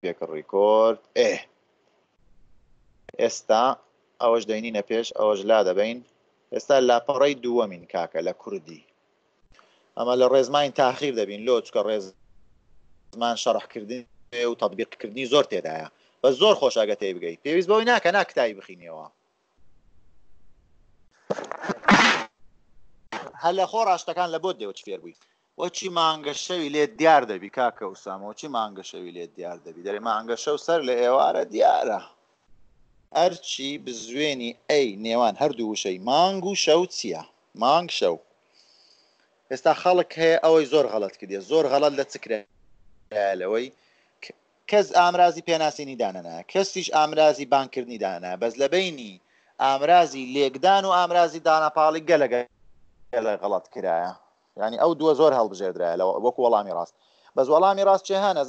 پێکە ڕیکۆرد ئێ ئێستا ئەوەش دەینینە پێش ئەوەش لا دەبین ئێستا لاپەڕی دووەمین کاکە لە کوردی ئەمە لە ڕێزمانی تاخیر دەبین لۆ چکە ڕێز زمان شەڕحکردن و تطببیقکردنی زۆر تێدایە بە زۆر خۆشاگە تێ بگەیت پێویست بەوەی ناکە ناکتایی بخینەوە هەر لە خۆ ڕاشتەکان لە بۆت دێوە فێر بووی وە چی مانگە شەوی لێت دیار دەبی کاکە ئوسامە وە چی مانگە شەوی لێت دیار دەبی دەرێ مانگە شەو سەر لە ئێوارە دیارە ئەرچی بزوێنی ئەی نێوان هەردوو وشەی مانگ و شەو چیە مانگ شەو ئێستا خەڵک هەیە ئەوەی زۆر غەڵەت کردە زۆر غەڵەت لە چ کرێ لەوەی کەس ئامرازی پێناسینی دانەنە کەسیش ئامرازی بانکردنی دانە بەس لە بینی ئامرازی لێکدان و ئامرازی دانەپاڵی گەلەگە گەلە غەڵەت کرایە یانی ئەو دووە زۆر هەڵبژێردرایە لە وەکو وەڵامی ڕاست بەس وەڵامی ڕاست چێ هەنە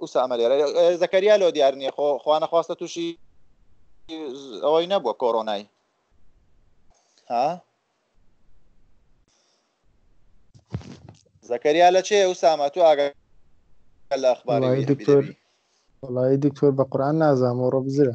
ئوسامە لێرە زەکەریا لۆ دیار نییە خۆ خوانە خواستە تووشی ئەوەی نەبووە کۆرۆنای ها زەکەریا لە چێ ئوسامە تو ئاگە لە ئەخباری دکتۆر وڵی دکتۆر بە قورآان نازانم و ڕۆبزرە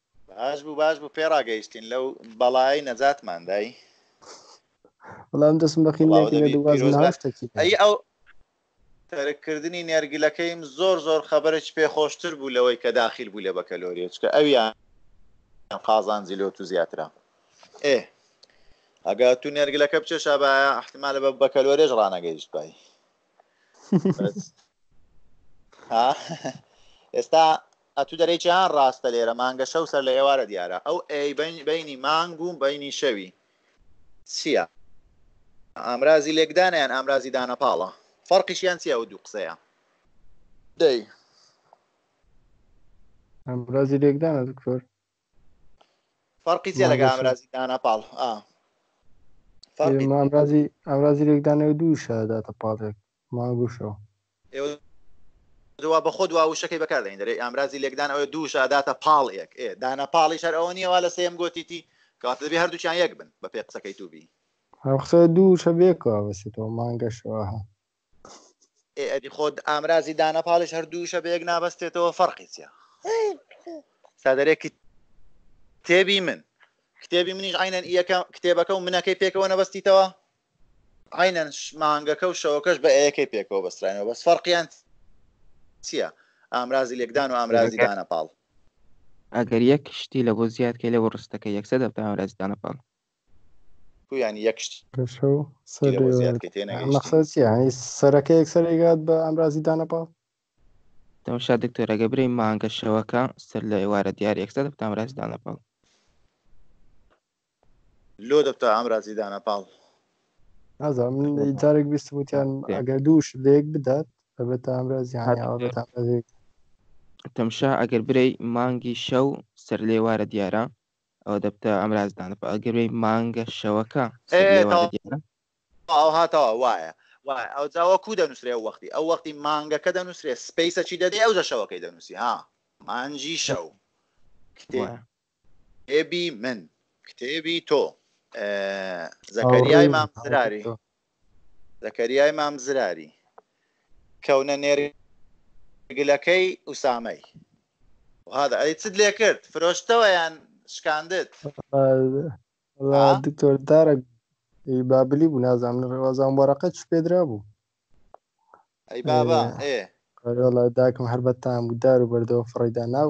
باش بوو باش بوو پێ ڕاگەیشتین لەو بەڵایەی نەجاتمان دای. وەڵا من دەسم بە قین نەکرد لە دووباز من هەموو شتەکی هەیە. ئەی ئەو تەرک کردنی نێرگلەکەیم زۆر زۆر خەبەرێکی پێ خۆشتر بوو لەوەی کە داخیل بوو لە بەکەلۆریە چکە ئەویان قازانجی لۆ تو زیاترە ئێ ئەگە تو نێرگلەکە بچێشابایە ئەحتمالە بە بەکەلۆرێش ڕانەگەیشتبای ئێستا ئەتو دەرەی جیان ڕاستە لێرە مانگە شەو سەر لە ئێوارە دیارە ئەو ئەی بینی مانگ و بینی شەوی چییە ئامرازی لێکدانیان ئامرازی دانەپاڵە فەرقیشیان چیە و دوو قسەیە دەی ئامرازی لێکدانە دکتۆر فەرقی چیە لەگە ئامرازی دانا پاڵ ئامرازی ئامرازی لێکدانەوە دوو شاداتە پاڵێک ماگوشەوە ئێوە دوا بەخۆ دوا وشەکەی بەکاردەین دەرێ ئامرازی لێکدان ئەوە دوو شاداتە پاڵ ئێک ئێ دانا پاڵی شەر ئەوە نیەوە لە سێم گۆتیتی کات دەبێ هەردووچیان یەک بن بە پێ قسەکەی تووبی قسە دوو شەبێکەوە بەسێتەوە مانگەشەوە ئێ ئەدی خۆ ئامرازی دانە پاڵیش هەر دوو وشە بەیەک نابەستێتەوە فەڕقی چیە سادەرێ کتێبی من کتێبی منیش عینەن یەکە کتێبەکە و منەکەی پێکەوە نەبەستیتەوە عینەن مانگەکە و شەوەکەش بە ئەیەکەی پێکەوە بەستراینەوە بەس فەرقیان چییە ئامرازی لێکدان و ئامرازی دانە پاڵ ئەگەر یەک شتی لە بۆ زیاد کەی لە بۆ ڕستەکە یەکسە دەبتە ئامرازی دانە پاڵ پویان یەک شتی گەشە و سەر لەوە زیاد کە تێنەگەیشتین. مەقسەد چیە هەی سەرەکە یەک سەر ئەیگات بە ئامرازی دانە پاڵ دەمشا دکتۆر ئەگە برەی مانگە شەوەکە سەر لە ئێوارە دیار یەکسەر دەبتە ئامرازی دانە پاڵ لۆ دەبتە ئامرازی دانە پاڵ نازانم من دەبتە. جارێک بیست وتیان دێ. ئەگەر دووش لێک بدات ئەبێتە ئامراز یان هات یاوە دێ. بێتە ئامرازێک تەمشا ئەگەر برەی مانگی شەو سەر لە ئێوارە دیارە ئەوە دەبتە ئەم رازدانە بە ئەگەرێ مانگە شەوەکە هاتەوە وایە وای ئەو جاوە کو دەنووسێ وەختی ئەو وەختی مانگەکە دەنووسێ سپیسە چی دەدەی ئەو جەشەوەکەی دەنووسی ها مانجی شەو ئێبی من کتێبی تۆ زەکەریای مامزراری زەکەریای مام زراری کەونە نێرگلەکەی ئوسامەی وهذا ئەی چت لێ کرد فرۆشتەوە یان شکاندت؟ وەڵا دکتۆر دارەک ی بابلی بوو نازانم لە ڕێوازان وەرەقە چ پێدرابوو ئەی بابا ئێ ئەرێ وەڵا داکم هەر بەتام بوو دار و بەردەوە فڕێیدا ناو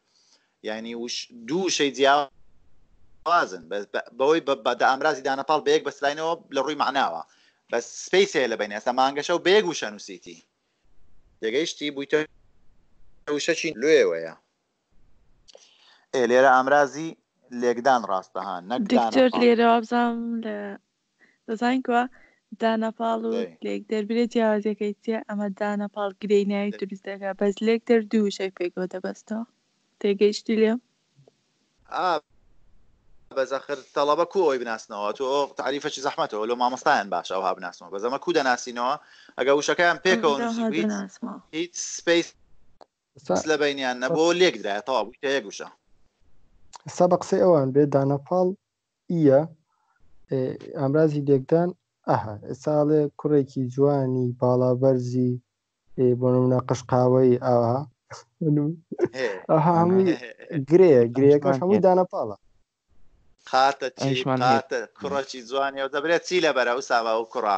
یانی وش دوو وشەی جیاوازن بەوەی بە ئامرازی دانە پاڵ بەیەک بەستراینەوە لە ڕووی معناوە بە سپیس هەیە لە بین ئێستا مانگەشە و بەیەک وشە نووسیتی دەگەیشتی بوویتە وشەچین لێوەیە لێرە ئامرازی لێکدان ڕاستەها نەکدان لێرە وابزانام لە دەزانین کوا دانا پاڵ و لێک دەر برێ جیاوازیەکەی چیە ئەمە دانا پاڵ گرێی ناوی دروست دەکا بەس لێک دەر دوو وشەی پێکەوە دەبەستەوە تێگەیشتی لێم؟ ئا بەس ئەخر تەڵەبە کو ئەوی بناسنەوە تۆ تاریفەکی زەحمەتەوە لۆ مامۆستایان باش ئەوها بناسنەوە بەس ئەمە کو دەناسینەوە ئەگە وشەکەیان پێکەوە نووسیبیت ناسمەوە هیچ سپیس سا لە بینیان سا نەبوو لێک درایە تەوا بوویتە یەک وشە سا بە قسەی ئەوان بێ دانا پاڵ ئیە ئامرازی لێکدان ئه ئێستا ئەڵێ کوڕێکی جوانی باڵا بەرزی ئێ بۆ نمونە قژ قاوەیی ئاوا ئه هەمووی گرێیە گرێیەکەش هەمووی دانە پاڵە قاتە چی ئەیشمان هەیە قاتە کوڕەکی جوانیە و دەبرێت چی لەبەرە ئوسامە ئەو کوڕە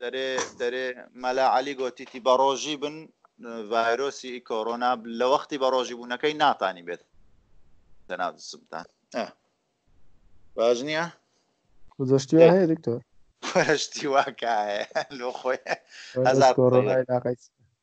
دەرێ دەرێ مەلا عەلی گۆتیتی بەڕۆژی بن ڤایرۆسی کۆرۆنا لە وەختی بەڕۆژی بوونەکەی ناتانی بێت لەناو سمتان باش نییە گزشتی هەیە دکتۆر پرشتی واکایە لۆ خۆی هەزار کۆرۆنای ناقیس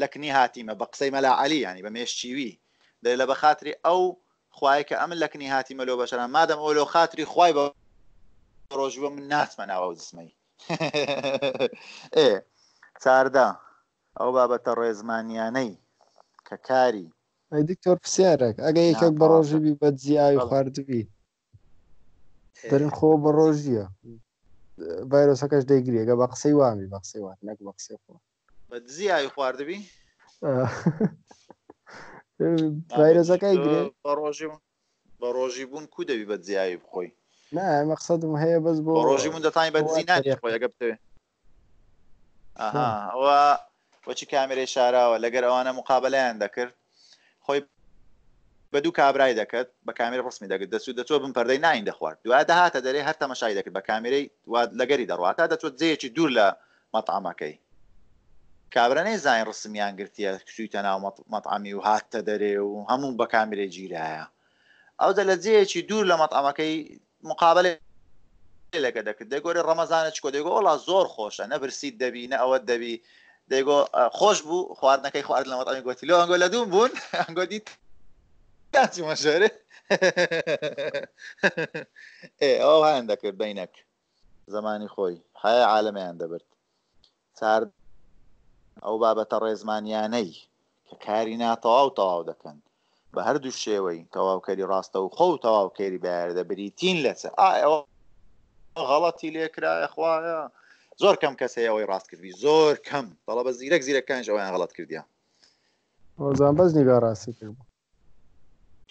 لە کنی هاتیمە بە قسەی مەلا عەلی یانی بە مێشچیوی دەێ لە بەخاتری ئەو خوایە کە ئەمن لە کنی هاتیمە لۆ بەشەران مادەم ئەو لۆ خاتری خوای بە ڕۆژوە من ناتمە ناو ئەو جسمەی ئێ چاردە ئەو بابەتە ڕێزمانیانەی کە کاری ئەی دکتۆر پرسیارێک ئەگە یەکێک بە ناتەواو ڕۆژی بی بە جی ئاوی بەڵێ خواردبی دەرن خۆ بە ڕۆژیە ڤایرۆسەکەش دەیگری ئەگە بە قسەی وان بی بە قسەی وان نەک بە قسەی خۆت بە دزی ئاوی خواردبی ڤایرۆزەکەی گرێ بە ڕۆژی بە ڕۆژی بوون کو دەبی بە دزیاوی بخۆی نا مەقصدم هەیە بەس بۆ ڕۆژی من دەتانی بە دزی نانی خۆیەگە بتێ ئەها ئەوە وەچی کامێرەی شاراوە لەگەر ئەوانە مقابلیان دەکرد خۆی بە دوو کابرای دەکرد بە کامێرەی ڕەسمی دەگرت دەچوو دەچووە بن پەردەی نانی دەخوارد دوایە دەهاتە دەرێ هەر تەمەشای دەکرد بە کامێرەی وا لەگەری دەڕوا هەتا دەچووە جێیەکی دوور لە مەتعەمەکەی کابرا نەیزانی ڕسمیان گرتیە چوویتە ناو مەتعەمی و هاتتە دەرێ و هەموو بە کامێرەی گیرایە ئەوجا لە جێیەکی دوور لە مەتعەمەکەی مقابەلەی لەگە دەکرد دەیگۆری ڕەمەزانە چکۆ دەیگۆ وەڵا زۆر خۆشە نە برسیت دەبی نە ئەوەت دەبی دەیگۆ خۆش بوو خواردنەکەی خوارد لەوەت ئەوی گۆتی لۆ ئەنگۆ لە دووم بوون ئەنگۆ دیت تاچمە ژێرێ ئێ ئەو هەیان دەکرد بینەک زمانی خۆی هەیە عالەمیان دەبرد چارد ئەو بابەتە ڕێزمانییانەی کە کاری ناتەواو تەواو دەکەن بە هەردوو شێوەی تەواوکەری ڕاستەوخۆ و تەواوکەری بەیاردە بریتین لە چ ئایەوە غەڵەتی لێکرایە خوایە زۆر کەم کەس هەیە ئەوەی ڕاست کردی زۆر کەم بەڵە بە زیرەک زیرەکانش ئەویان غەڵت کردیان زانبەز نیگا ڕاستی پێ بوو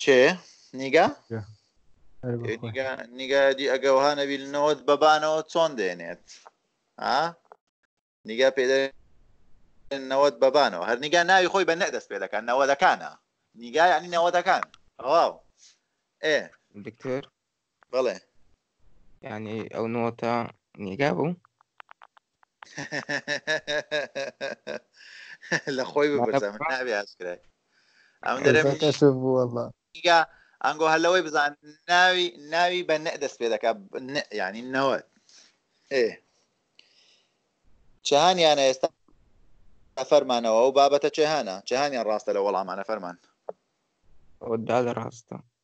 چێ نیگا نیگادی ئەگەوها نەبیلنەوەت بەبانەوە چۆن دێنێت نیگا پێدا نەوەت بەبانەوە هەر نیگا ناوی خۆی بە نەدەست پێ دەکەن نەوەدەکانە نیگا ینی نەوەدەکان ڕاو ئێ دکتۆر بەڵێ. یانی ئەو نۆتە نیگا بوو؟ لە خۆی بپرسە من نابێ ئاشکرای ئەم دەرە من کەشف بوو واللە نیگا ئەنگۆ هەر لەوەی بزان ناوی ناوی بە نئ دەست پێ دەکا نئ یعنی نەوەت ئێ جهانیانە ئێستا فەرمانەوە ئەو بابەتە جێهانە جهانیان ڕاستە لە وەڵامانە فەرمان ئەوە دا لە ڕاستە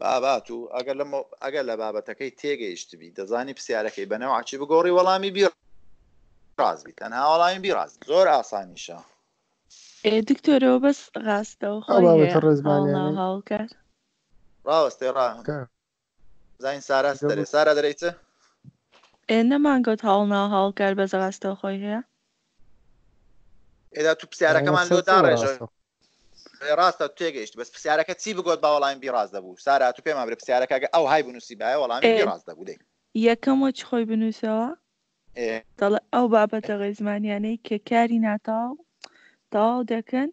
بابات و ئەگەر لەمە ئەگەر لە بابەتەکەی تێگەیشتبی دەزانی پرسیارەکەی بەنەوە عچی بگۆڕی وەڵامی بیر ڕازبی تەنها وەڵامی بیڕاز زۆر ئاسانیشە دکتۆرەوە بەس ڕاستەوە خۆی ڕێزمانەکە ڕاوەستێ ڕا زین سارا ستەرێ سارا دەرێی چ؟ ئێ نەمان گۆت هەوڵ نا هەوڵ کار بەس ڕاستەو خۆی هەیە. ئێدا تو پسیارەکەمان لۆ دا ڕێژە ڕاستە تێگەیشت بەس پرسیارەکە چی بگۆت با وەڵامی بی ڕاست دەبوو سارا تو پێمان برە پرسیارەکە گە ئەو های بنووسی بایە وەڵامی بی ڕاست دەبوو دەی یەکەم وەچ خۆی بنووسەوە دەڵێ ئەو بابەتە ڕێزمانیانەی کە کاری ناتاو تاو دەکەن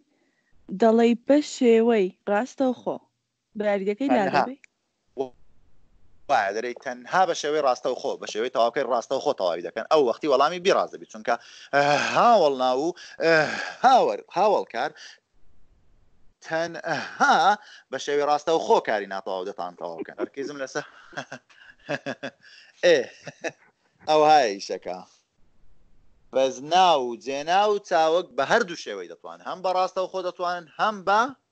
دەڵێی بە شێوەی ڕاستەوخۆ بەیاریدەکەی لا تەنها دەبەی. وایە دەرێی تەنها بە شێوەی ڕاستەوخۆ بە شێوەی تەواوکەی ڕاستەوخۆ تەواوی دەکەن ئەو وەختی وەڵامی بی ڕاست دەبی چونکە هاوەڵناو و هاوەر هاوەڵکار تەنها بە شێوەی ڕاستەوخۆ کاری ناتەواو دەتان تەواو بکەن تەرکیزم لەسە ئێ ئەوها ئیشەکە بەس ناو و جێناو و چاوگ بە هەردوو شێوەی دەتوان هەم بە ڕاستەوخۆ دەتوانن هەم بە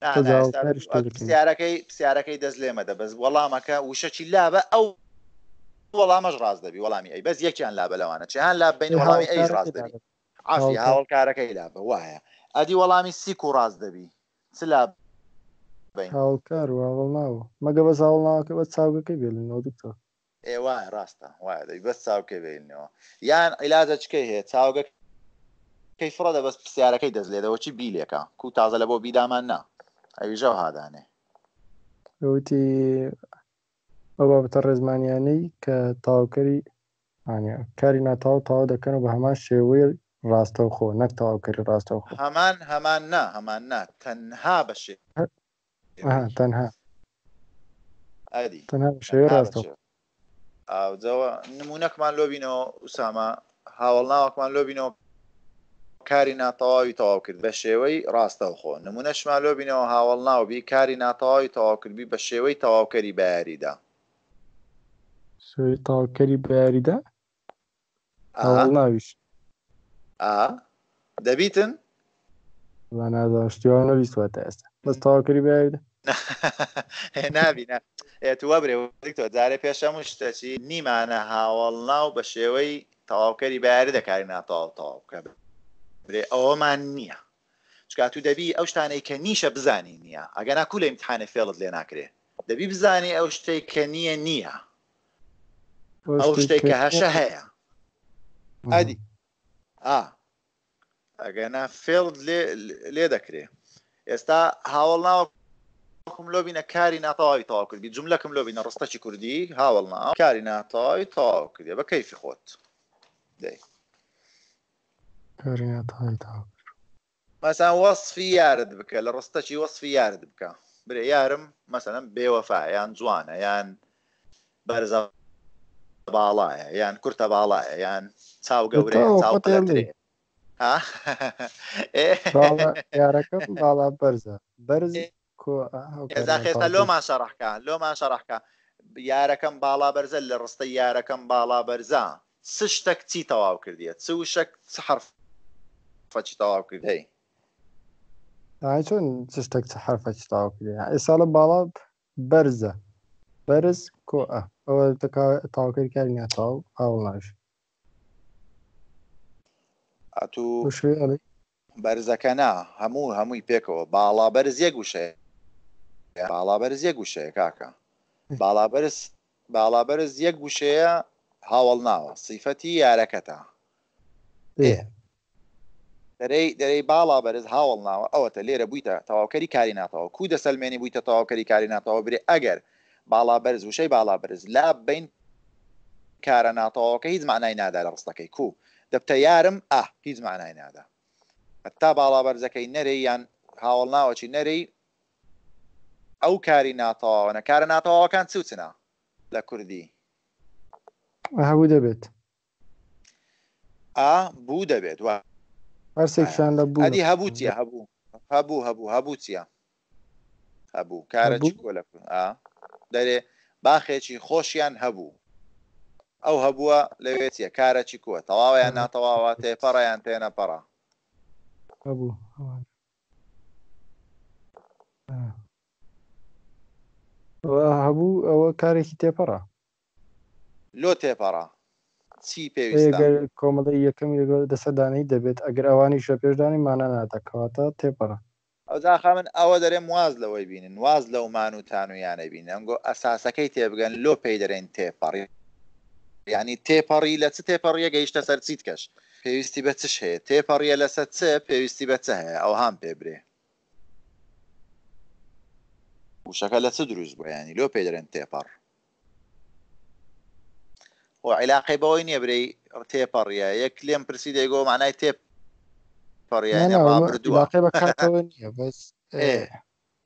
پرسیارەکەی پرسیارەکەی دەست لێ مەدە بەس وەڵامەکە وشەکی لابە ئەو وەڵامەش ڕاست دەبی وەڵامی ئەی بەس یەکیان لابە لەوانە چیان لا بین وەڵامی ئەیش ڕاست دەبی عافی هاوڵکارەکەی لابە وایە ئەدی وەڵامی سیک و ڕاست دەبی چ لا هاوڵکار و هاوڵناوە مەگە بەس هاوڵناوەکە بە چاوگەکەی بێلنەوە دکتۆر ئێ وایە ڕاستە وایە دەبی بەس چاوکێ بێلنەوە یان عیلاجە چکەی هەیە چاوگە کەی فڕە دە بەس پرسیارەکەی دەست لێدەوە چی بیلێکە کو تازە لە بۆ بیدامان نا ئەویژەو هادانێ وتی ئەو بابەتە ڕێزمانیانەی کە تاوکەری ئانیا کاری ناتاو تاو دەکەن و بە هەمان شێوەی ڕاستەوخۆ نەک تاوکەری ڕاستەوخۆ هەمان هەمان نا هەمان نا تەنها بەشێ تەنها ئەدی تەنها بە شێوەی تەنها ڕاستەوخۆ بەچێ ئاوجەوە نمونەکمان لۆبینەوە ئوسامە هاوڵناوەکمان لۆبینەوە کاری ناتەواوی تەواو کرد بە شێوەی ڕاستەوخۆ نمونەشمان لۆبینەوە هاوڵناوبی کاری ناتەواوی تەواو کردبی بە شێوەی تەواوکەری بە یاریدا شێوەی تەواوکەری بە یاریدا ئا هەواڵ ناویش ئا دەبیتن وە نازانم شتی واو نەبیستوە تا ئێستا بەس تەواو کەری بە یاوی دە هێ نابی نا ئێ تو وەبرێ دکتۆر جارێ پێش هەموو شتەچی نیمانە هاوەڵ ناو بە شێوەی تەواوکەری بەیاری دەکاری ناتەواو تەواو بکە برێ ئەوەمان نییە چکات و دەبی ئەو شتانەی کە نیشە بزانی نییە ئەگەنا کو لە امتحانێ فێڵت لێ ناکرێ دەبی بزانێ ئەو شتەی کە نییە نییە ئەو شتێک کە هەشە هەیە ئەدی ئا ئەگەنا فێڵ لێ دەکرێ ئێستا هاوڵ ناوە کم لۆ بینە کاری ناتەواوی تەواو کردی جملەکەم لۆ بینە ڕستەکی کوردی هاوڵ نا کاری ناتەواوی تەواو کردێ بە کەیفی خۆت دەی کاری ناتەواوی تەواو مەسەن وەسفی یارت بکە لە ڕستەکی وەسفی یارت بکە برێ یارم مەسەن بێ وەفا یان جوانە یان بەرزە باڵایە یان کورتە باڵایە یان چاو گەورە چاو قلەترێ یارەکە باڵا بەرزە بەرز کۆ ئەو ئێزا کارە خێستا بەڵگەی لۆمان شەڕحکە لۆمان شەڕحکە یارەکەم باڵا بەرزە لە ڕستە یارەکەم باڵا بەرزە چ شتەک چی تەواو کردیە چ وشەک چ حرف فەچی تەواو کرد هەی ئای چۆن چ شتێک چ حرفەکی تەواو کردی ئەی ساڵە باڵا بەرزە بەرز کۆ ئە ئەوە تەکا تاوکەری کاری ناتاو هاوڵاش ئەتوو وشوی ئەڵێ بەرزەکە نا هەموو هەمووی پێکەوە باڵا بەرز یەک وشەیە باڵا بەرز یەک وشەیە کاکە باڵا بەرز باڵا بەرز یەک وشەیە هاوەڵ ناوە سیفەتی یارەکەتە ئێ دەرەی دەرەی باڵا بەرز هاوڵ ناوە ئەوەتە لێرە بوویتە تەواوکەری کاری ناتەوە کو دەسەلمێنی بوویتە تەواوکەری کاری ناتەوە برێ ئەگەر باڵا بەرز وشەی باڵا بەرز لا بەین کارە ناتەواوەکە هیچ مەعنای نادا لە ڕستەکەی کو دەبتە یارم ئا هیچ مەعنای نادا هەتا باڵا بەرزەکەی نەرێی یان هاوڵ ناوەچی نەرێی ئەو کاری ناتەواوەە کارە ناتەواوەکان چوچنا لە کوردی. هەبوو دەبێت ئا بوو دەبێت وا هەرسێکشان لە بوو ئەدی هەبوو چیە هەبوو هەبوو هەبوو هەبوو چیە هەبوو کارە چی کۆ لە دەرێ باخێکی خۆشیان هەبوو ئەو هەبووە لەوێتە کارەکی کووە تەواویان ناتەواوە تێپەڕیان تێنەپەڕە هەبوو هەبوو ئەوە کارێکی تێپەڕە لۆ تێپەڕە چی ئەی پێویستە؟ گەر کۆمەڵەی یەکەم یەک دەسە دانەیی دەبێت ئەگەر ئەوانیش لە پێش دانەی مانا نادا کەواتە تێپەڕە. ئەوجاخە من ئەوە دەرێم واز لەوەی بینن واز لەو مان و تان و یانەی بینن ئەنگۆ ئەساسەکەی تێبگەن لۆ پێی دەرێن تێپەڕ یانی تێپەڕی لە چ تێپەڕیە گەیشتە سەر چی تکەش پێویستی بە چش هەیە تێپەڕیە لەسە چ پێویستی بە چ هەیە ئەوهام پێ برێ وشەکە لە چ دروست بوە یانی لۆ پێی دەرێن تێپەڕ. خۆ عیلاقەی بەوەی نیە برێی تێپەڕیە یەک لێم پرسی دەیگۆ مەعنای تێ پەڕیە یانی ڕابردووە عیلاقەی بە کاتەوە نیە بەس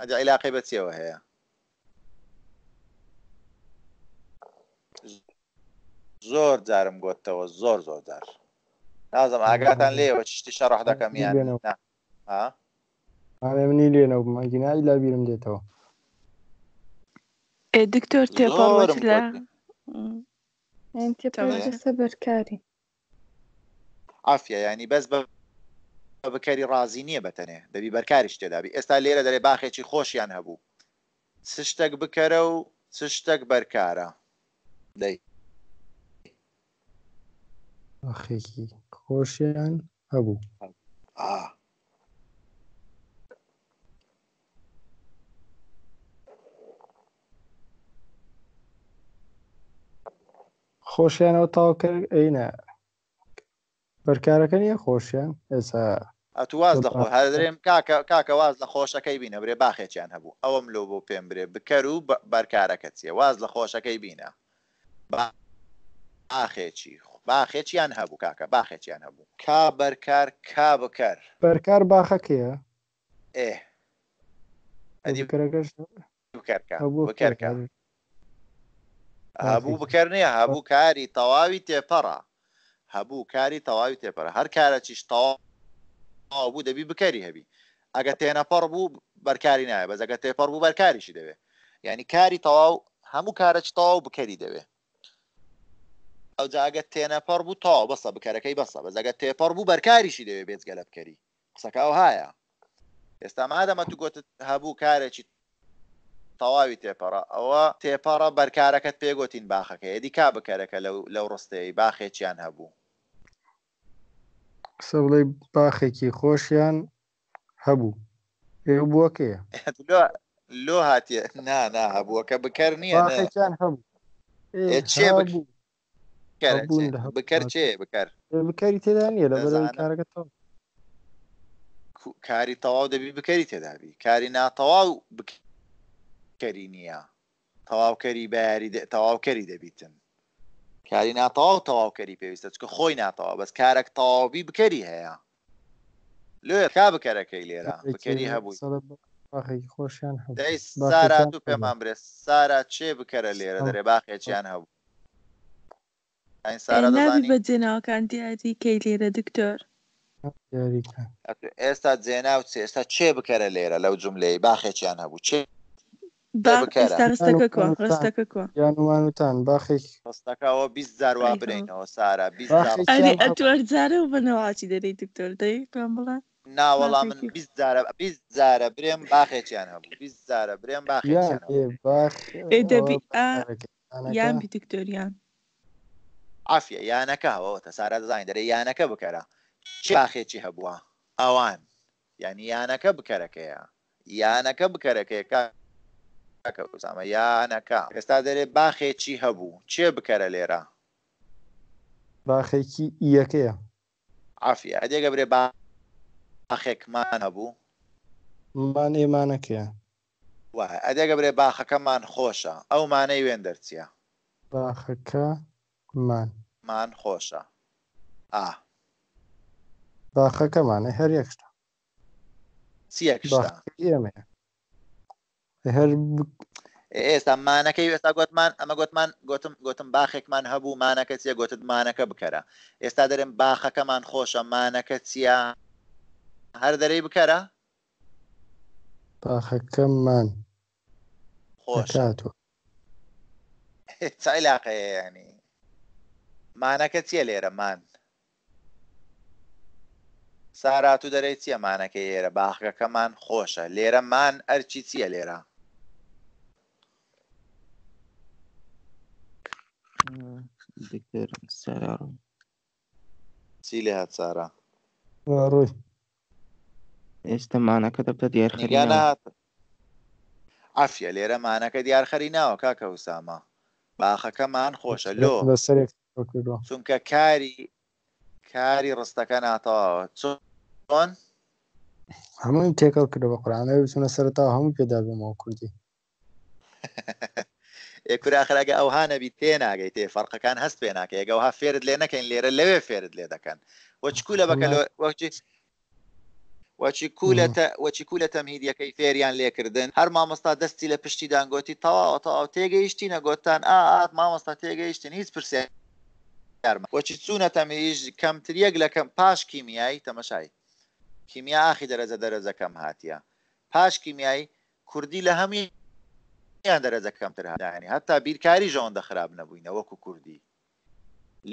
ئەدی عیلاقەی بە چێوە هەیە زۆر جارم گۆتەوە زۆر زۆر جار نازم ئاگاتان لێوە چشتی شەڕح دەکەم یان ها؟ ئەرێ منی لێ نەبووم ئەگینا ئیلا بیرم دێتەوە. ئێ دکتۆر تێپەڕوەت زۆرم لە گۆتن. یان تێ تەواو. پەڕی لە سەبەر کاری. عافیە یانی بەس بە بکەری ڕازی نییە بەتەنێ دەبی بەرکاریش تێدابی ئێستا لێرە دەرێ باخێکی خۆشیان هەبوو چ شتەک بکەرە و چ شتەک بەرکارە دەی باخێکی خۆشیان هەبوو. ئا. خۆشیانەوە تاو کەر ئەینە بەرکارەکە نیە خۆشیان ئێسا ئەتو واز لە خۆ هەدرێم کاکە کاکە واز لە خۆشەکەی بینە برێ باخێکیان هەبوو ئەوەم لۆ بۆ پێم برێ بکەر و بەرکارەکە چیە واز لە خۆشەکەی بینە باخێکی، باخێکیان هەبوو کاکە، باخێکیان هەبوو. کا بەرکار کا بکەر. بەرکار باخەکەیە. ئێ. ئەدی. بکەرەکەش. بکەرکە. هەبوو بکەرکە. هەبوو بکەر نییە، هەبوو کاری تەواوی تێپەڕە. هەبوو کاری تەواوی تێپەرا هەر کارەچیش تەواو بوو دەبی بکەری هەبی ئەگە تێنەپەڕ بوو بەرکاری نایە بەس ئەگە تێپەڕ بوو بەرکاریشی دەوێ یعنی کاری تەواو هەموو کارەچ تەواو بکەری دەوێ ئەوجا ئەگە تێنەپەڕ بوو تەواو بەسە بکەرەکەی بەسە بەس ئەگە تێپەڕ بوو بەرکاریشی دەوێ بێجگە لە بکەری قسەکە ئەوهایە ئێستا مادەمە تو گوتت هەبوو کارێکی تەواوی تێپەڕە ئەوە تێپەڕە بەرکارەکەت پێگوتین باخەکە ئێدی کا بکەرەکە لەو ڕستەیە باخێکیان هەبوو قسە بڵێ باخێکی خۆشیان هەبوو ئێ بووەکەیە لۆ هاتیە نا نا هەبووەکە بکەر نییە هەبوو بکەرە بوون چێ لە هەموو بکەر کات. چێ بکەر ئێ بکەری تێدا نییە لەبەرئەوەی دەزانم کارەکە تەواو کو- کاری تەواو دەبی بکەری تێدابی کاری ناتەواو بک کەری نییە تەواوکەری بەیاری دە- تەواوکەری دەبیتن کاری ناتەواو تەواوکەری پێویستە چکە خۆی ناتەوا بەس کارەک تەواوبی بکەری هەیە لۆیە کا بکەرەکەی لێرە کارێکی بکەری هەبووی سەرە بە باخێکی خۆشیان هەبوو دەی باخێکیان سارا تو هەبوو. پێمان برێ سارا چێ بکەرە لێرە سلام. دەرێ باخێکیان هەبوو ئەین سارا دەزانی؟ نابی بە جێناوەکان دیاری کەی لێرە دکتۆر. ئێستا جێناو چێ ئێستا چێ بکەرە لێرە لەو جوملەی باخێکیان هەبوو چێ باخ ئێستا ڕستەکە کوا ڕستەکە کوا. یان وانوتان باخێک. ڕستەکە ئەوە بیست جار وا برێینەوە سارا بیست جار ڕستەکە. ئەرێ ئەتوەر جارە و بە نەواچی دەرێی دکتۆر دەی پێم بڵێ. ناوەڵا من بیست جارە بیست جارە برێم باخێکیان هەبوو بیست جارە برێم باخێکیان هەبوو. یان ئێ باخ ئێ دەبی ئا. یان ڤیتکتۆریان. عافیە یانەکە هەوەوەتە سارا دەزانی دەرێ یانەکە بکەرە چاخێکی هەبووە ئەوان یانی یانەکە بکەرەکەیە یانەکە بکەرەکەی کا ئەمە یانەکە ئێستا دەرێ باخێکی هەبوو چێ بکەرە لێرە باخێکی یەکەیە عافیە ئەدێگە برێ با ئاخێکمان هەبوو؟ مان ئێمانەکەیە وایە ئەدێ گەبرێ باخەکە مان خۆشە. ئەو مانەی وێندەر چیە؟ باخەکە مان. مان خۆشە ئا. باخەکە مان ئەی هەر یەک شتە. چ یەک شتە؟ باخەکەی ئێمەیە. ئەی هەر ئێ ئێستا مانەکەی ئێستا گۆتمان ئەمە گۆتمان گۆتم گۆتم باخێکمان هەبوو مانەکە چیە گۆتت مانەکە بکەرە ئێستا دەرێم باخەکەمان خۆشە مانەکە چیە هەر دەرێی بکەرە پاخەکەمان خۆشە دەکات و. چای لاقەیە یانی مانەکە چیە لێرە مان. سارا تو دەرێی چیە مانەکەی ئێرە باخگەکەمان خۆشە لێرە مان ئەرچی چیە لێرە. دکتۆر سارا. چی لێ هات سارا؟ وا ڕۆی. ئێستە مانەکە دەبتە دیار خەری نیگا ناو. نەهات عەفیە لێرە مانەکە دیار خەری ناوە کاکە ئوسامە باخەکەمان خۆشە لۆ ڕێک لە سەرێک تۆ کردوە. چونکە کاری کاری ڕستەکە ناتەواوە چۆن؟ هەموویم تێکەڵ کردوە بەقورعان ئەوێ بچمە سەرەتاوە هەمووی پێ دابێمەوە کوردی ئێ کورە ئاخر ئەگە ئەوها نەبیت تێ ناگەیت ئێ فەرقەکان هەست پێ ناکەی ئەگە ئەوها فێرت لێ نەکەین لێرە لەوێ فێرت لێ دەکەن وە چ کوولە بەکە لۆ وەچی وەچی کوولە تە وەچی کوولە تەمهیدیەکەی فێریان لێکردن هەر مامۆستا دەستی لە پشتی دانگۆتی تەواوە تەواو تێگەیشتینە گۆتان ئا ئا مامۆستا تێگەیشتن هیچ پرسیار یارمە وەچی چوونە تەمهیش کەمتریەک لە کەم پاش کیمیایی تەمەشای کیمیا ئاخی دەرەجە دەرەجەکەم هاتیە پاش کیمیایی کوردی لە هەموویان دەرەجە کەمتر هات یانی هەتا بیرکاریش ئەوەندە خراپ نەبووینە وەکو کوردی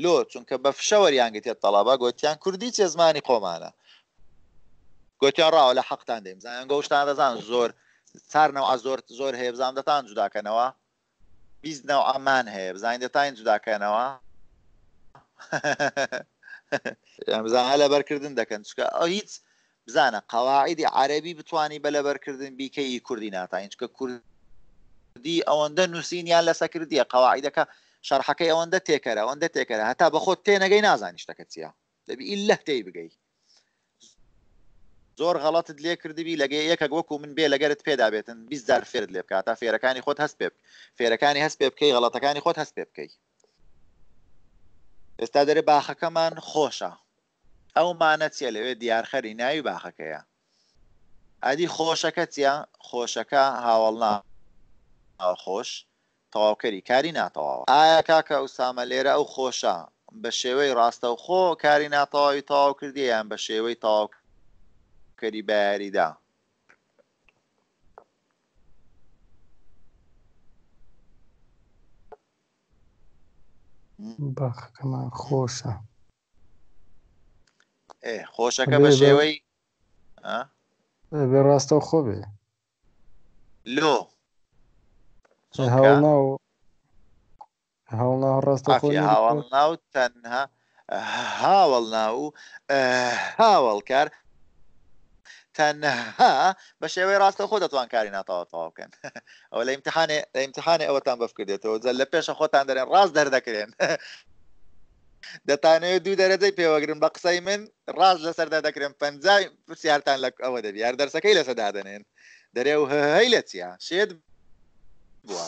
لۆ چونکە بە فشە وەریان گرتێت تەڵەبە گۆتیان کوردی چێ زمانی خۆمانە گۆتیان ڕاوە لە حەقتان دەیم زانیان گۆشتان دەزان زۆر سار نەوە زۆر زۆر هەیە بزان دەتان جوداکەنەوە بیست نەوعە مان هەیە بزانین دەتانین جوداکەنەوە یان بزان هە لەبەرکردن دەکەن چکە ئەو هیچ بزانە قەواعدی عەربی بتانی بە لەبەرکردن بیکەی کوردی ناتاین چکە کوردی ئەوەندە نووسینیان لە سەکردیە قەواعدەکە شەرحەکەی ئەوەندە تێکەرە ئەوەندە تێکەرە هەتا بەخۆت تێنەگەی نازانیشتەکە چیە دەبی ئیلە تێی بگەی زۆر غەڵەتت لێ کردبی لەگە یەکەک وەکو من بێ لەگەرت پێدا بێتن بیزار فێرت لێ بکات تا فێرەکانی خۆت هەست پێ فێرەکانی هەست پێ بکەی غەڵەتەکانی خۆت هەست پێ بکەی ئێستا دەرێ باخەکەمان خۆشە ئەو مانە چیە لەوێ دیارخەری ناوی باخەکەیە ئەدی خۆشەکە چیە خۆشەکە هاوەڵناوەخۆش تەواوکەری کاری ناتەواوە. ئایا کاکە ئوسامە لێرە ئەو خۆشە بە شێوەی ڕاستەوخۆ کاری ناتەواوی تەواو کردیە یان بە شێوەی تەواوکەری بە یاریدا؟ باخەکەمان خۆشە. ئێ خۆشەکە بە شێوەی بێ ڕاستە خۆ بێ لۆ هەوڵنا ڕاستە هاوڵ ناو تەنها هاوڵ ناو هاوڵکار تەنها بە شێوەی ڕاستە خۆ دەتوان کاری ناتەوە تەواو بکەن ئەو لە امتحانێ لە امتحانێ ئەوەتان بەفکردێتەوە جە لە پێشە خۆتان دەرێن ڕاست دەردەکرێن دەتانەوێت دوو دەرەجەی پێوەگرن بە قسەی من ڕاست لەسەردا دەکرێن پەنجای پرسیارتان لە ئەوە دەبی یار دەرسەکەی لەسە دادەنێن دەرێ و هەی لە چیا شێت بووە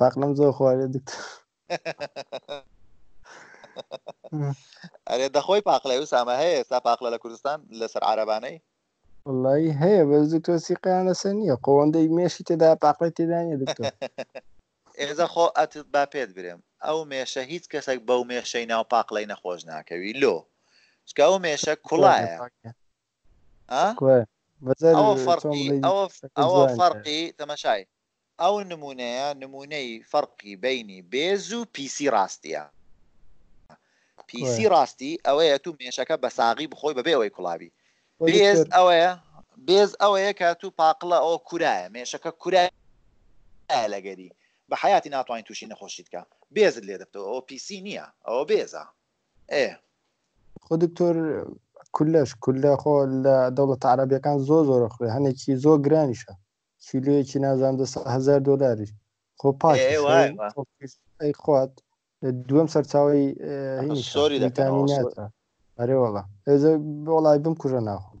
پاقلم زۆر خوارێ دکتۆر ئەرێ دەخۆی پاقلە و سامە هەیە ئێستا پاقلە لە کوردستان لەسەر عربانەی وڵی هەیە بەس دکتۆر سیقیان لەسەر نییە قۆندەی مێشی تێدا پاقلە تێدانە دکتۆر ئێزە خۆ ئەت با پێت برێم ئەو مێشە هیچ کەسێک بەو مێشەی ناو پاقلەی نەخۆش ناکەوی لۆ چکە ئەو مێشە کوڵایە ها کوایە بەزەر ئەوە چۆن فەرقی بڵێی ئەوە شتەکە ئەوە جوان کە فەرقی تەمەشای ئەو نمونەیە نمونەی فەرقی بینی بێز و پیسی ڕاستیە کوایە پیسی ڕاستی ئەوەیە تو مێشەکە بە ساغی بخۆی بەبێ ئەوەی کوڵاوبی وە بێز دکتۆر ئەوەیە بێز ئەوەیە کە تو پاقلە ئەوە کورایە مێشەکە کورە ئایا لەگەری بە حەیاتی ناتوانین تووشی نەخۆشیت کە بێزت لێ دەبتەوە ئەوە پیسی نییە ئەوە بێزە ئێ. خۆ دکتۆر کولەش کولە خۆ لە دەوڵەتە عەرەبییەکان زۆر زۆر ئەخورێ، هەنێکی زۆر گرانیشە، کیلۆیەکی نازانم دە سەد هەزار دۆلاریش، خۆ ئێ پاکیشە و وایە وا خەڵکیش ئەیخوات، دووەم سەرچاوەی ئەە هینیشە، سۆری دەکەنەوە سۆ ڤیتامیناتە. ئەرێ وەڵا. ئێزە وەڵا بمکوژە ناخۆم.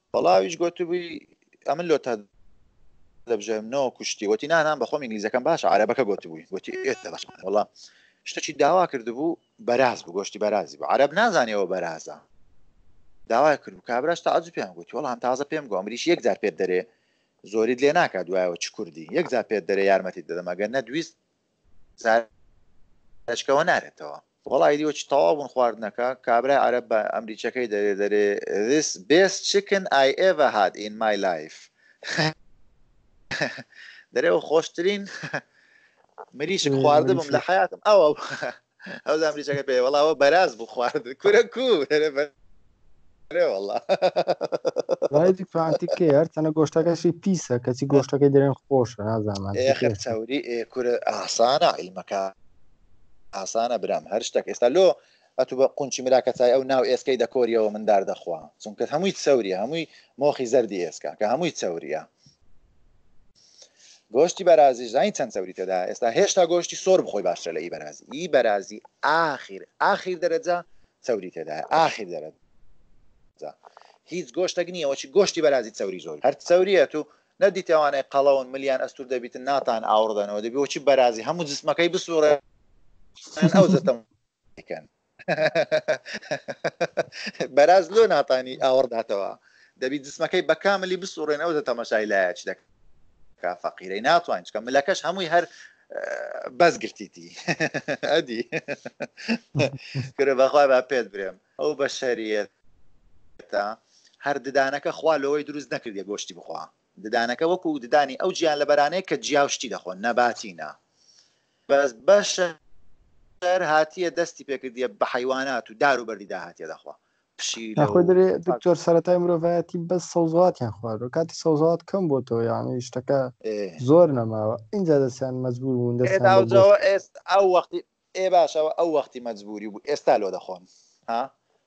بەڵاویش گۆتبووی ئەمن لۆ تا دەبژێم نۆ کوشتی وتی نانان بە خۆم ئینگلیزەکەم باشە عربەکە گۆتبووی گوتی ئێتە بەس وڵا شتەکی داوا کردبوو بەراز بوو گۆشتی بەرازی بە عرب نازانەوە بەرازە داوای کرد و کابراش تا ئەجو پێیان گوتی وڵام تازە پێم گۆ ئەمریش یەک جار پێت دەرێ زۆریت لێ ناکات دوایەوە چ کوردی یەک جار پێت دەرێ یارمەتی دەدەمەگەر نەدویست زارەچکەوە نارێتەوە. وەڵا ئیدی وەچ تەواو بوون خواردنەکە کابرای عەرەب بە ئەمریکیەکەی دەرێ دەرێ This best chicken I ever had in my life دەرێ و خۆشترین مریشک خواردبووم لە حەیاتم ئەوە بوو. ئەو زانریچەکە پێ وڵاوە بەراز بوو خوارد کورە کو وڵا ڕایدی فانتیکە یار تەنە گۆشتەکەشی پیسە کەچی گۆشتەکەی دەێن خۆشە نازانمان چاوری کورە ئاسانە عیلمەکە ئاسانە برام هەر شتێک ئێستا لۆ ئەتو بە قونچی مراکە چای ئەو ناو ئێسکەی دەکۆریەوە مندار دەخوا چونکە هەمووی چوریە هەمووی مۆخی زەردی ئێسکە کە هەمووی چوریە گۆشتی بەرازیش زانی چەند چەوری تێدایە ئێستا هێشتا گۆشتی سۆر بخۆی باشترە لە ئی بەرازی ئی بەرازی ئاخیر ئاخیر دەرەجە چەوری تێدایە ئاخیر دەرەجە جا هیچ گۆشتەک نییە وەچی گۆشتی بەرازی چەوری زۆر هەر چەوریە تو نەدیتەوانەی قەڵەون ملیان ئەستور دەبیتن ناتان ئاوڕدەنەوە دەبی وەچی بەرازی هەموو جسمەکەی بسوڕێ ئەو زەتەم کەن بەراز لۆ ناتانی ئاوەڕ داتەوە دەبی جسمەکەی بە کاملی بسوڕێن ئەو دە تەمەشای لایەچ دەک کا فەقیرەی ناتوانین چکە ملەکەش هەمووی هەر بەس گرتیتی ئەدی کرە بەخوا با پێت برێم ئەو بە شەریێت تا هەر ددانەکە خوا لەوەی دروست نەکردێ گۆشتی بخوا ددانەکە وەکو ددانی ئەو گیان لە بەرانەیە کە جیاوشتی دەخۆن نەباتینە بەس بەشەر هاتیە دەستی پێکردیە بە حەیوانات و دار و بەردی داهاتیە دەخوا پشیلە و. ناخۆدرێ دکتۆر سەرەتای مرۆڤایەتی بەس سەوزەواتیان خواردوە کاتی سەوزەوات کەم بۆتەوە یانی شتەکە زۆر نەماوە ئینجا دەسیان مەجبور بوون دەسیان بە گۆشت کرد. ئێستا ئەو وەختی ئێ باشە ئەو وەختی مەجبوری بوو ئێستا لۆ دەخۆن ها.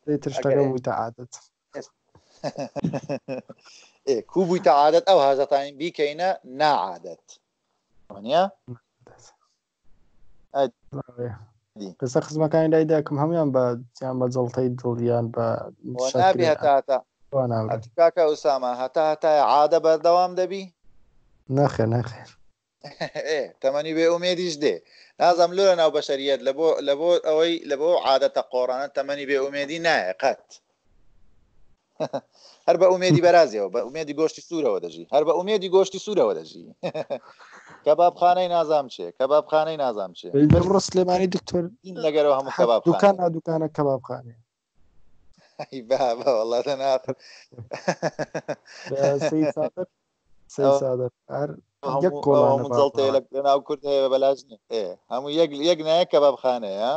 ئیتر شتەکە بویتە عادەت. ئێ کوو بویتە عادەت ئەو هەزەتانین بیکەینە نا عادەت قسە خزمەکانی لای داکم هەموان بە جیان بە جڵتەی دڵیان بە کاکە ئوسامە هەتا هەتای عادە بەردەوام دەبی نەخێ نەخێر تەمەنی بێ ئومێدیش دێ نازم لۆ لە ناو بەشەریت لە بۆ لە بۆ ئەوەی لە بۆ عادەتە قۆڕانە تەمەنی بێ ئومێدی نایە قەت هەر بە ئومێدی بەرازەوە بە ئومێدی گۆشتی سوورەوە دەژی هەر بە ئومێدی گۆشتی سوورەوە دەژی کە بابخانەی نازام چێ کە بابخانەی نازام چێ بڕ سلێمانی دکتۆر لەگەرەوە هەموو کە باب دوکان دوکانە کە بابخانێ بابە وڵاتە ناخ لەناو کورد هەیە بەلاش هەموو یەک یەک نایە کە بابخانەیە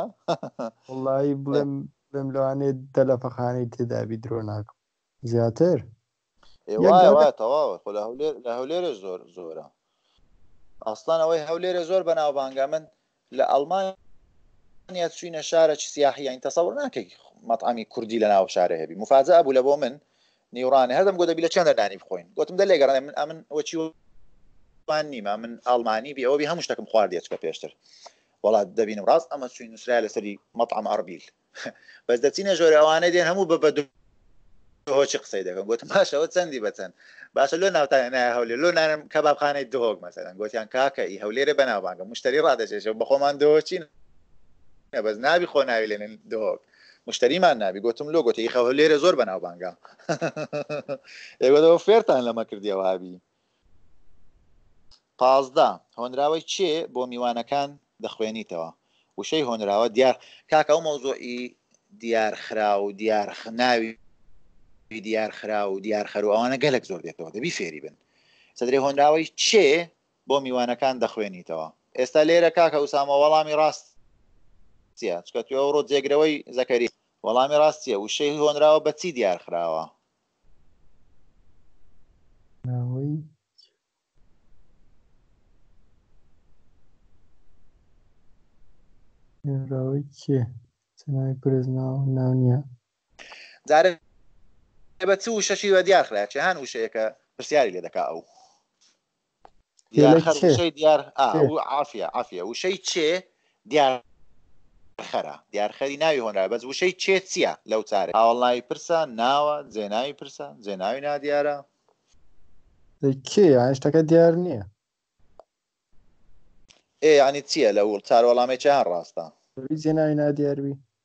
وڵی بڵێم بم لەوانێت دە لە فەخانەی تێدابی درۆ ناکەم زیاتر تەواوە لە هەولێر زۆر زۆرە ئاستان ئەوەی هەولێرە زۆر بەناوبانگە من لە ئەڵمانیا چوینە شارەکی سیاحی یانی تەسەور ناکەی مەطعەمی کوردی لە ناو شارە هەبی مفاجە بوو لە بۆ من نیورانە هەردەم گۆ دەبی لە چێنەر نانی بخۆین گوتم دە لێگەڕێ من ئەمن وەچی وان نیمە من ئاڵمانی بی ئەوەبی هەموو شتەکەم خواردێچکە پێشتر وڵات دەبینم ڕاست ئەمە چوین نووسرا لەسەری مەطعەم ئەڕبیل بەس دەچینە ژۆرێ ئەوانە دێن هەموو بە بەدو هۆچی قسەی دەکەن گوتم باشەوە چەندی بەچەند باشە لۆ ناوتان نایە هەولێر لۆ نانم کە بابخانەی دهۆک مەسەرەن گوتیان کاکە ئی هەولێرە بەناوبانگە مشتری ڕادەجێژە بەخۆمان دۆچین بەس ناوی خۆ ناوی لێنن دهۆک مشتریمان ناوی گوتم لۆ گوتی خەوە لێرە زۆر بەناوبانگە ئێوەەوە فێرتان لەمە کردیەوە هابی پازدە، هۆنراوەی چێ بۆ میوانەکان دەخوێنیتەوە؟ وشەی هۆنراوە دیار کاکە ئەو مەوزوعی دیار خراو دیار ناوی دیار خراو دیار خەرو ئەوانە گەلک زۆر دێتەوە دەبی فێری بن سەدرێ هۆنراوەی چێ بۆ میوانەکان دەخوێنیتەوە ئێستا لێرە کاکە ئوسامە وەڵامی ڕاست چیە چکە توێ ئەوڕۆ جێگرەوەی زەکەری وەڵامی ڕاستیە وشەی هۆنراوە بەچی دیار خراوە ماوەیک نێونراوەی کێ چە ناوی پرس ناو ناو نیە. جارێ بە چ وشەشی وە دیار خرایە؟ چ هان وشەیەکە پرسیاری لێ دەکا ئەو. دیارخەر وشەی دیار عافیە عافیە وشەی چێ دیار خەرە دیارخەری ناوی هۆنرا بەس وشەی چێ چییە لەو چارە هاوڵناوی پرسە ناوە جێناوی پرسە جێناوی نادیارە کێ هشتەکە دیار نییە ئێ ینی چییە لە وڵ چار وەڵامێکیان ڕاستە جێناوی نادیاربی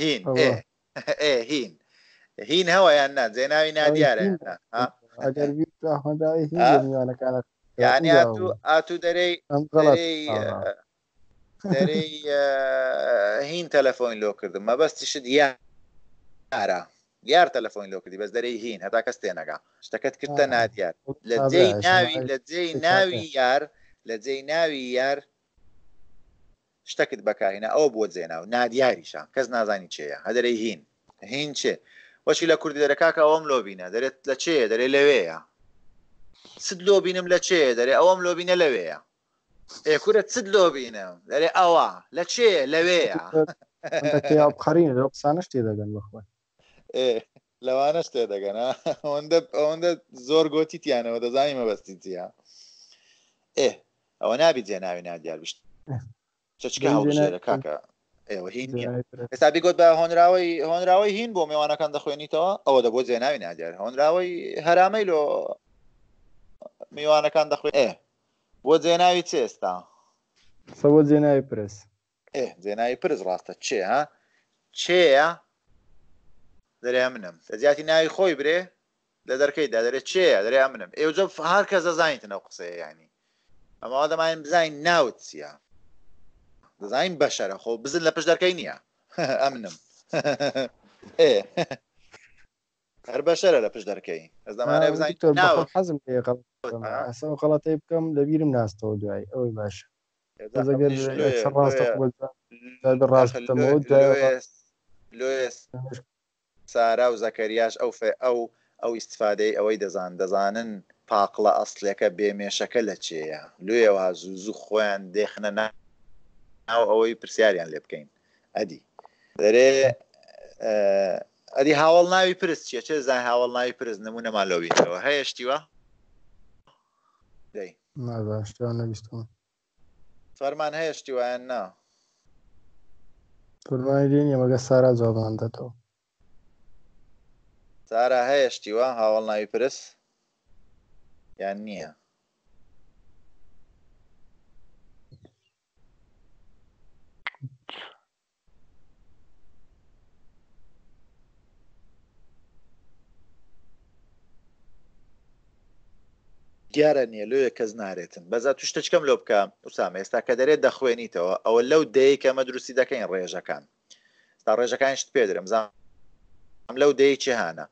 هین ئێ هین هین هەوە یان نا جێ ناوی نادیارە یانی ئاتو دەرەی دەرەی هین تەلەفۆین لۆ کردم مەبەستی شت یارە یار تەلەفۆین لۆ کردی بەس دەرەی هین هەتا کەس تێنەگا شتەکەت کردە نادیار لە جێی ناوی لە جێی ناوی یار لە جێی ناوی یار شتەکت بەکارهینا ئەوە بووە جێناو نادیاریشە کەس نازانی چێیە هە دەرێی هین هین چێ وەچی لە کوردی دەرێ کاکە ئەوەم لۆ بینە دەرێت لە چێیە دەرێ لەوێیە چت لۆ بینم لە چێیە دەرێ ئەوەم لۆ بینە لەوێیە ئێ کورە چت لۆ بینم دەرێ ئەوە لە چێیە لەوێیە ئەنتە کەیاو بخەرینە لەو قسانەش تێدەگەن بەخوای ئێ لەوانەش تێ دەگەنا ئەوەندە ئەوەندە زۆر گۆتی تیانەوە دەزانی مەبەستی جیە ئێ ئەوە نابی جێ ناوی نادیار بشت چچکە هەڵژێرە کاکە ئێوە هین ئێستا بیگوت بە هۆنراوەی هۆنراوەی هین بۆ میوانەکان دەخوێنیتەوە ئەوە دەبۆ جێ ناوی نادیار هۆنراوەی هەرامەی لۆ میوانەکان دەخوێ ئێ بۆ جێ ناوی چێستا سەوە جێ ناوی پرس ئێ جێ ناوی پرس ڕاستە چێ ها چێە دەرێ ئەمنم لەجیاتی ناوی خۆی برێ لە دەرکەیدا دەرێ چێە دەرێ ئەمنم ئێوجە هەر کەس دەزانیتن ئەو قسەیە ینی ئەمەوا دەماین بزانین ناوت چیە دەزانین بەشەرە خۆ بزن لە پشت دەرکەی نییە ئەمنم ئێ هەر بەشەرە لە پشت دەرکەی ئەس دەمانێ بزانین حەزم غڵەتەی بکەم لەبیرم ناستەوە دوای ئەوەی باشە بەس ئەگەر هەمووی لۆیە ئەکسە ڕاستە لۆیە خۆ بەجا دایبە ڕاست داخل لۆ بکەمەوە جا لۆیە ڕاست لۆیە سارا و زەکەریاش ئەو فە ئەو ئەو ئیستفادەی ئەوەی دەزان دەزانن پاقلە ئەسڵیەکە بێ مێشەکە لە چێیە لۆیە وا زوو زوو خۆیان دێخنە نا ناو ئەوەی پرسیاریان لێ بکەین ئەدی دەرێ ئەدی هاوڵ ناوی پرس چیە چێ زان هاوڵ ناوی پرس نمونەمان لۆ بینەوە هەیە شتیوە دەی. نا بە ئاشکرا نەبیستووم. فەرمان هەیە شتی وا یان نا؟ فەرمانی لێ نییە مەگەر سارا جوابمان داتەوە. سارا هەیە شتی وا هاوەڵناوی پرس یان نییە؟ دیارە نیە لۆیە کەس نارێتن. بەس ئەتو شتەچکەم لۆ بکە ئوسامە ئێستا کە دەرێت دەخوێنیتەوە ئەوە لەو دەیەی کە ئەمە دروستی دەکەین ڕێژەکان ئێستا ڕێژەکانی شت پێ درێم بزانم لەو دەیەی چێهانە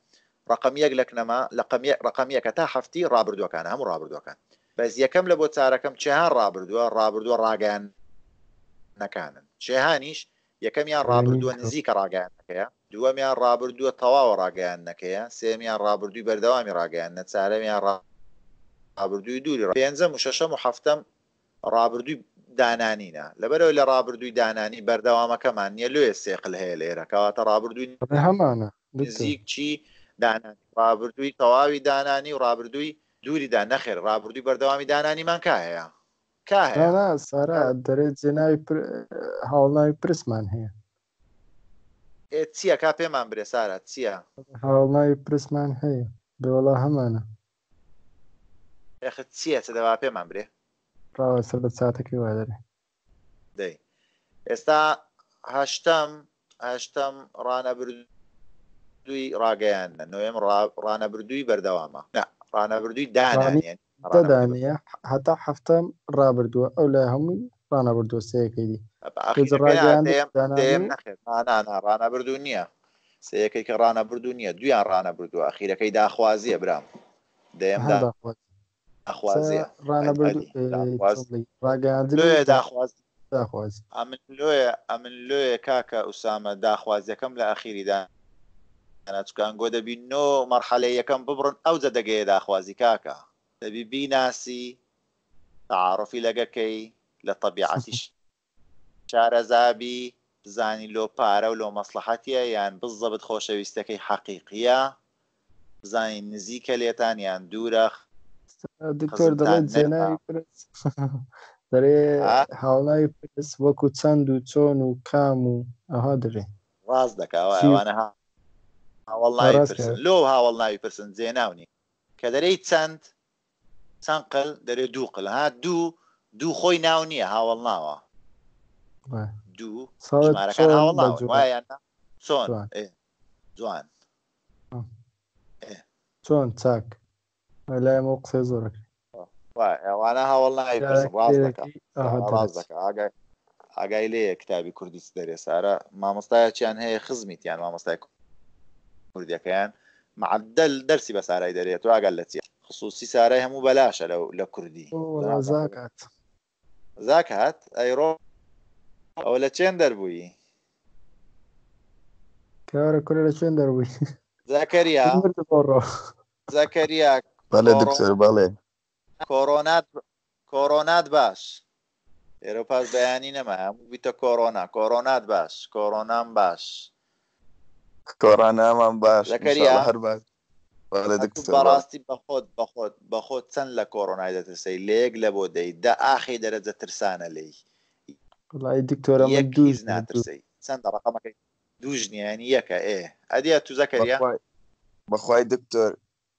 ڕەقەم یەک لەکنەما لەقەم یەک ڕەقەم یەکە تا هەفتی ڕابردووەکانە هەموو ڕابردووەکان بەس یەکەم لە بۆ چارەکەم چێهان ڕابردووە ڕابردووە ڕاگەیاندنەکانن چێهانیش یەکەمیان ڕابردووە نزیکە ڕاگەیاندنەکەیە دووەمیان ڕابردووە تەواوە ڕاگەیاندنەکەیە سێمیان ڕابردووی بەردەوامی ڕاگەیاندنە چارەمیان ڕا ڕابردووی دووری ڕا پێنجەم و شەشەم و حەفتەم ڕابردووی دانانینە لەبەرەوەی لە ڕابردووی دانانی بەردەوامەکەمان نیە لۆیە سێقل هەیە لێرە کەواتە ڕابردووی هەمانە نزیک چی دانانی ڕابردووی تەواوی دانانی و ڕابردووی دووری دا نەخێر ڕابردووی بەردەوامی دانانیمان کا هەیە کا هەیە؟ نا نا سارا دەرێ جێ ناوی پر هاوڵناوی پرسمان هەیە. ئێ چیە کا پێمان برێ سارا چیە؟ هاوڵناوی پرسمان هەیە بێ وەڵا هەمانە. یاخە چیە چ دەبا پێمان برێ؟ ڕاوەستە بە چاتەکەی وا دەرێ. دەی ئێستا هەشتەم هەشتەم ڕانەبردووی ڕاگەیاندنە نۆیەم ڕانەبردووی بەردەوامە نە ڕانەبردووی دانانێن دەدانە هەتا هەفتە ڕابردووە ئەو لای هەمووی ڕانەبردووە سەیەکەی دی ڕانەبردوو نییە سەیەکەی کە ڕانەبردوو نییە دویان ڕانەبردووە ئەخیرەکەی داخوازیە برام دەیەم ئەخوازێ ڕاگەاندلێ داخواز داخواز ئەمن لۆیە ئەمن لۆیە کاکە ئوسامە داخوازیەکەم لە ئەخیریدا چکان گۆ دەبی نۆ مەرحەلە یەکەم ببڕن ئەو جە دەگەیە داخوازی کاکە دەبی بیناسی تعاعرفی لەگەکەی لە طبیعاتیش شارەزابی بزانی لۆ پارە و لۆ مەسڵەحەتیە یان بززەبت خۆشەویستەکەی حەقیقیە بزانی نزیکە لێتان یان دورە دکتۆر دەڵێت زێناوی پرس دەرێ هاوڵاوی پرس وەکو چەند و چۆن و کام و ئەها دەرێ ڕاست دەکاوە ئەوانە ها هاوڵ ناوی پرسن لۆ هاوڵ ناوی پرسن زێناونی کە دەرێی چەند چەند قل دەرێ دوو قل ها دوو دوو خۆی ناو نییە هاوەڵناوە دوو ژمارەکان هاوەڵناوە وایە چۆن جوان چۆن چاک لای ئەمە قسەی زۆرەکە ئەوانە هاوڵ ناگەر ئاگای لێ کتابی کوردی دەرێ سارە مامۆستایەکیان هەیە خزمیتیان مامۆستای کوردەکەیان معەدەل دەرسی بە سارای دەرێ تۆ ئاگات لە چیە خسوسی سارای هەموو بەلاشە لە لە کوردی بۆ وەڵا زاک هات زاک هات ئەیڕۆ ئەوە لە چێن دەربووی کارە کورە لە چێن دەربووی زەکەریا مردم بۆڕۆ زەکەریا بەڵێ دکتۆر بەڵێ کۆرۆنات کۆرۆنات باش ئێرە پاش بەیانی نەما هەموو بیتە کۆرۆنا کۆرۆنات باش کۆرۆنام باش کۆرانامان باش زەکەریا. انشاءاللە هەر باش بەڵێ ئەتوو دکتۆر بەڵێ بەڕاستی بەخۆت بەخۆت بەخۆت چەند لە کۆرۆنای دەترسێی لە یەک لە بۆ دەی دە ئاخی دەرەجە ترسانە لێی وەڵایی دکتۆرە من یەک هیچ دووژمنە دوو ناترسێی چەندە ڕەقەمەکەی دووژنیانی یەکە ئێ ئەدی ئەتوو زەکەریا بەخوای بەخوای دکتۆر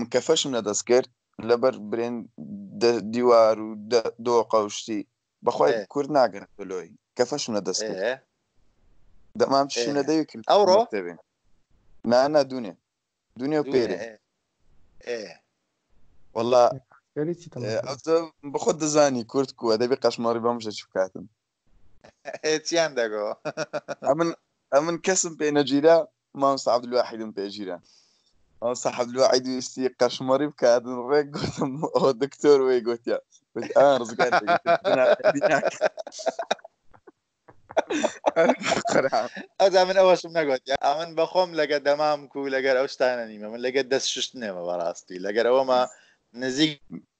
مکەفەشم لە دەست کرد لەبەر برێن دیوار و دۆ قەوشتی بەخوای کورد ناگەن لۆی کەفەشم لە دەست دەمام شینە دەوی کرد ئەوڕۆ دەبێن نانا دوونێ دوونێ و پێرێ والله بخۆ دەزانی کورد کووە دەبێ قەشمەڕی بەمشە چ بکاتن چیان دەگۆ ئەمن ئەمن کەسم پێ نەگیرە مام سعد الواحدم پێگیرە ئەو سەحب الواحد ویستی قەشمەری بکاتن ڕێک گوتم ئەو دکتۆر وی گوتیا ڕزگار ئەدا من ئەوەشم نەگوت ئەمن بەخۆم لەگە دەمام و لەگەر ئەو شتانە نیمە من لەگە دەست شتنێمە بەڕاستی لەگەر ئەوەمە نزیک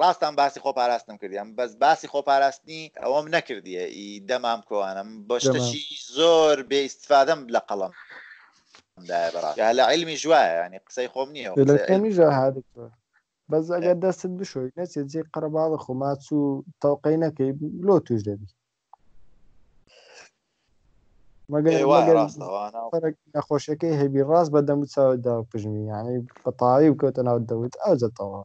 ڕاستان باسی خۆ پاراستنم کردیە بەس باسی خۆ پاراستنی ئەوەم نەکردیە ئی دەمام کۆانم بە شتەکی زۆر بێ ئیستفادەم لە قەڵەم دایە بەڕاست یا لە عیلمی ژوایە ینی قسەی خۆم نییە لەکەمی ژە هادکتۆر بەس ئەگەر دەستت بشۆی نەچێت جێ قەرەباڵە خۆ ماچ و تەوقەی نەکەی لۆ توش دەبی نەخۆشەکەی هەبی ڕاست بە دەمو چاوتدا پژمی یعنی بەتاوی بکەوتە ناو دەوت ئەوجە تەواو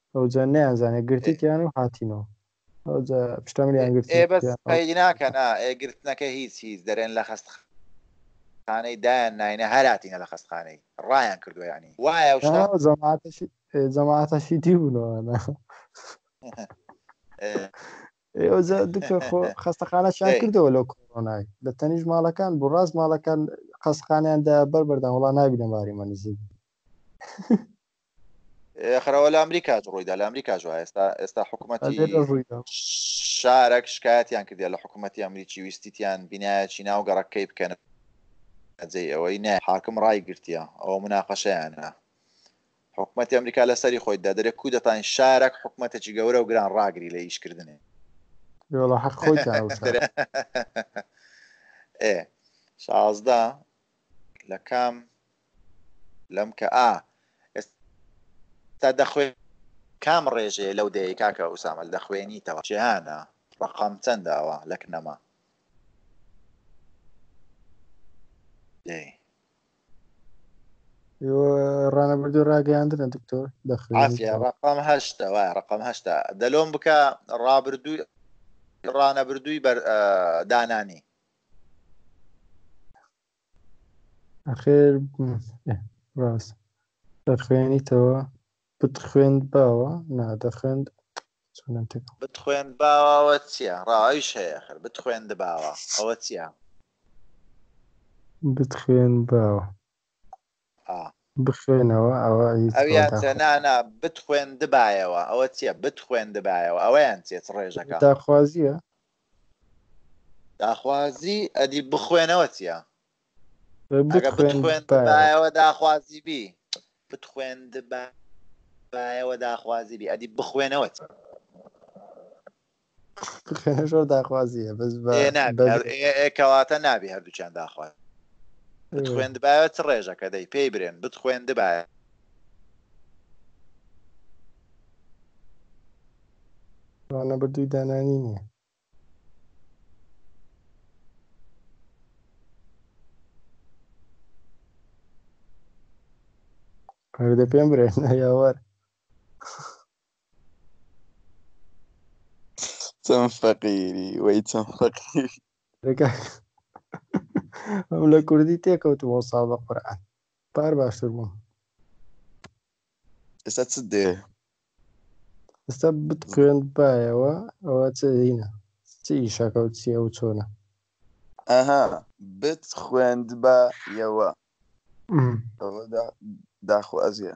ئەوجا نیان زانێ گرتی تیان و هاتینەوە ئەوجا پشتمریان گرت ناکەن گرتنەکە هیچ هیچ دەرێن لە خست خانەی دایان ناینە هەراتینە لە خستخانەی ڕایان کردو ینی وایە جەماعاتەشی دی بوونەوە ئێوەجا دکتۆر خۆ خستەخانەشیان کردەوە لەو کۆرۆنای لە تەنیش ماڵەکان بۆ ڕاست ماڵەکان قەسخانیاندا بەر بەردە وڵا نابی لە ماری مەنزی خەرەوە لە ئەمریکاش ڕوویدا لە ئەمریکاش وایە ئێستا ئێستا حکوومەتی ئەمێرە ڕوویدا شارەک شکایەتیان کردیان لە حکوومەتی ئەمریکی ویستیان بینایەکی ناو گەڕەکەی بکەن ئەجێ ئەوەی نە حاکم ڕای گرتیە ئەوە مناقەشەیانە حکوومەتی ئەمریکا لە سەری خۆی دا دەرێ کو دەتان شارەک حکوومەتێکی گەورە و گران ڕاگری لە ئیشکردنێ یۆڵە حەق خۆی تا ئەو شارە. ئێ شازدە لە کام لەم کە ئا ئێستا دەخوێ. کام ڕێژەیە لەو دەیەی کاکە ئوسامە دەخوێنیتەوە؟ جیهانە ڕەقەم چەندە ئەوە لە کنەما دەی. ڕانەبردوو ڕاگەیاندنە دکتۆر عافیە دەخوێنیتەوە ڕەقەم هەشتە وایە ڕەقەم هەشتە دەلۆم بکە ڕابردووی ڕانەبردووی بەر دانانی ئەخێر ڕاست دەخوێنیتەوە بتخوێند باوە نا دەخوێند چۆنم تێ بتخوێند باوەوە چییە ڕاویش هەیە خەر بتخوێند باوە ئەوە چییە بتخوێن باوە ئا. بخوێنەوە ئەوە ئی ئەو تۆ یان چیە داخوا. نا نا بتخوێندبایەوە ئەوە چیە بتخوێندبایەوە ئەوەیان چیە چ ڕێژەکە. داخوازیە. داخوازی ئەدی بخوێنەوە چیە. ئەگە بتخوێندبایەوە. بتخوێندبایەوە داخوازیبی بتخوێندبایەوە داخوازیبی ئەدی بخوێنەوە چیە. خوێنە شۆر داخوازیە بەس بە ئێ نابێ بە- هەر- ئێ- ئێ کەواتە نابی هەردووچیان داخوات بتخوێندبایە چ ڕێژەکە دەی پێی برێن بتخوێندبایە ڕانە بردووی دانانی نییە هەردە پێم برێن یاوار چەند فەقیری وەی چەند فەقیری ئەم لە کوردی تێکەوتم بۆ ساڵ بە قورآن پار باشتر بووم ئێستا چ دێ ئێستا بتخوێن بایەوە ئەوە چ هینە چ ئیشەکە و چیە و چۆنە ئەها بت خوێند بە یەوە داخۆ ئەزیە